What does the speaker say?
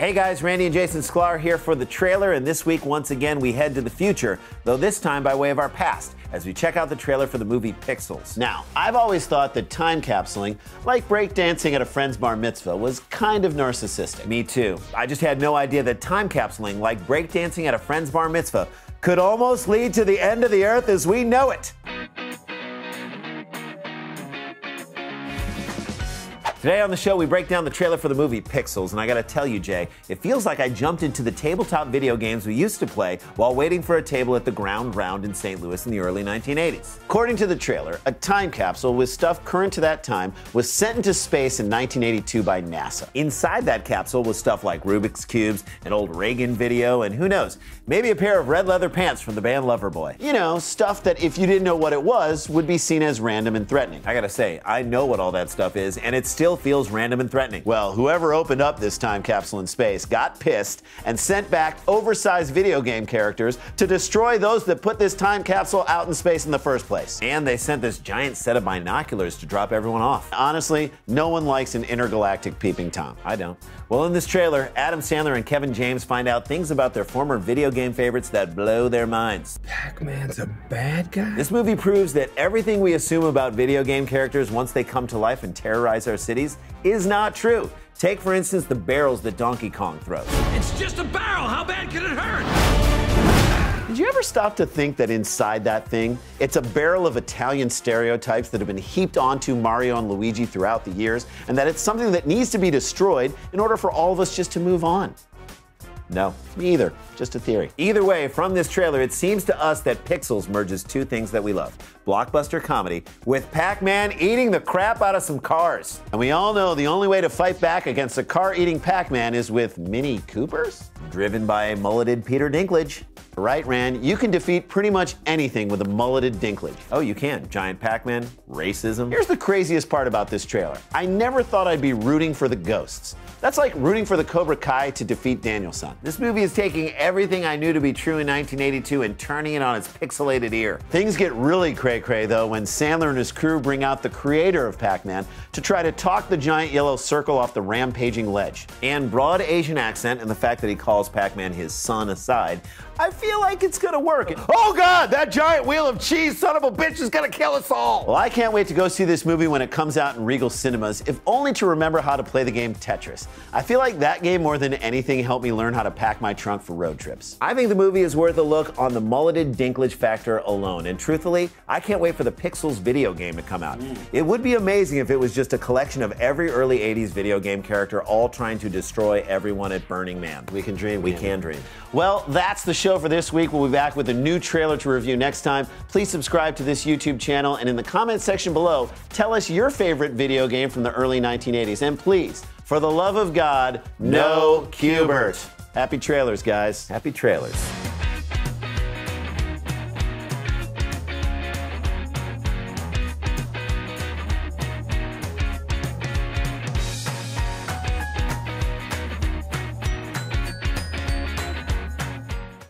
Hey guys, Randy and Jason Sklar here for the trailer, and this week, once again, we head to the future, though this time by way of our past, as we check out the trailer for the movie Pixels. Now, I've always thought that time capsuling, like breakdancing at a friend's bar mitzvah, was kind of narcissistic. Me too. I just had no idea that time capsuling, like breakdancing at a friend's bar mitzvah, could almost lead to the end of the earth as we know it. Today on the show, we break down the trailer for the movie Pixels, and I gotta tell you, Jay, it feels like I jumped into the tabletop video games we used to play while waiting for a table at the Ground Round in St. Louis in the early 1980s. According to the trailer, a time capsule with stuff current to that time was sent into space in 1982 by NASA. Inside that capsule was stuff like Rubik's Cubes, an old Reagan video, and who knows, maybe a pair of red leather pants from the band Loverboy. You know, stuff that if you didn't know what it was, would be seen as random and threatening. I gotta say, I know what all that stuff is, and it's still still feels random and threatening. Well, whoever opened up this time capsule in space got pissed and sent back oversized video game characters to destroy those that put this time capsule out in space in the first place. And they sent this giant set of binoculars to drop everyone off. Honestly, no one likes an intergalactic peeping Tom. I don't. Well, in this trailer, Adam Sandler and Kevin James find out things about their former video game favorites that blow their minds. Pac-Man's a bad guy? This movie proves that everything we assume about video game characters once they come to life and terrorize our cities cities is not true. Take, for instance, the barrels that Donkey Kong throws. It's just a barrel. How bad can it hurt? Did you ever stop to think that inside that thing, it's a barrel of Italian stereotypes that have been heaped onto Mario and Luigi throughout the years, and that it's something that needs to be destroyed in order for all of us just to move on? No. Me either. Just a theory. Either way, from this trailer, it seems to us that Pixels merges two things that we love blockbuster comedy with Pac Man eating the crap out of some cars. And we all know the only way to fight back against a car eating Pac Man is with Mini Coopers? Driven by a mulleted Peter Dinklage. Right, Rand, you can defeat pretty much anything with a mulleted Dinklage. Oh, you can. Giant Pac Man, racism. Here's the craziest part about this trailer I never thought I'd be rooting for the ghosts. That's like rooting for the Cobra Kai to defeat Daniel-san. This movie is taking everything I knew to be true in 1982 and turning it on its pixelated ear. Things get really cray cray though when Sandler and his crew bring out the creator of Pac Man to try to talk the giant yellow circle off the rampaging ledge. And broad Asian accent and the fact that he calls Pac Man his son aside, I feel like it's gonna work. Oh god, that giant wheel of cheese son of a bitch is gonna kill us all! Well, I can't wait to go see this movie when it comes out in Regal Cinemas, if only to remember how to play the game Tetris. I feel like that game more than anything helped me learn how to pack my trunk for road trips. I think the movie is worth a look on the mulleted Dinklage factor alone, and truthfully, I can't wait for the Pixels video game to come out. Mm. It would be amazing if it was just a collection of every early 80s video game character all trying to destroy everyone at Burning Man. We can dream. We can dream. Well, that's the show for this week. We'll be back with a new trailer to review next time. Please subscribe to this YouTube channel, and in the comment section below, tell us your favorite video game from the early 1980s. And please, for the love of God, no Q*bert. Happy trailers, guys. Happy trailers.